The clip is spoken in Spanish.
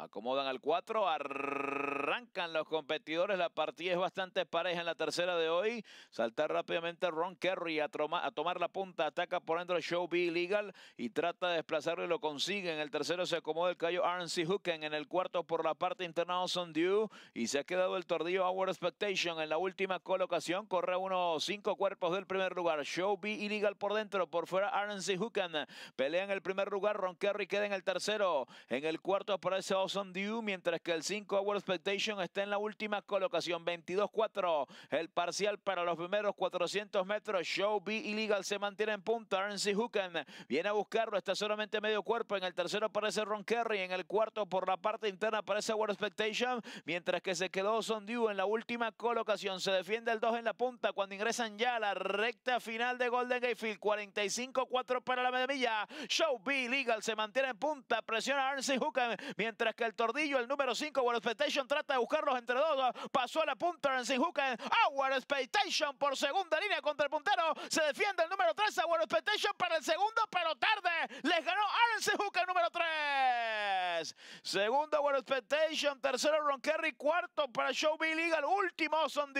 Acomodan al 4, arrancan los competidores, la partida es bastante pareja en la tercera de hoy. Saltar rápidamente Ron Kerry a, tomar la punta, ataca por dentro Show B Legal y trata de desplazarlo y lo consigue. En el tercero se acomoda el callo RNC Hooken, en el cuarto por la parte interna Awesome Dew y se ha quedado el tordillo Our Expectation en la última colocación. Corre unos cinco cuerpos del primer lugar. Show B Illegal por dentro, por fuera RNC Hooken. Pelea en el primer lugar, Ron Kerry queda en el tercero. En el cuarto aparece Awesome Dew, mientras que el 5 Our Expectation está en la última colocación, 22-4. El parcial para los primeros 400 metros. Show B Illegal se mantiene en punta. RNC Hooken viene a buscarlo, está solamente medio cuerpo. En el tercero aparece Ron Kerry. En el cuarto por la parte interna aparece Our Expectation, mientras que se quedó Awesome Dew en la última colocación. Se defiende el 2 en la punta cuando ingresan ya a la recta final de Golden Gate Field. 45-4 para la medalla. Show B Legal se mantiene en punta. Presiona a Hooken, mientras que el tordillo, el número 5, Our Expectation, trata de buscarlos entre dos. Pasó a la punta RNC Hooken. Our Expectation por segunda línea contra el puntero. Se defiende el número 3, Our Expectation para el segundo, pero tarde. Les ganó RNC Hooken, número 3. Segundo, Our Expectation. Tercero, Ron Kerry. Cuarto para Show B Legal. Último, Son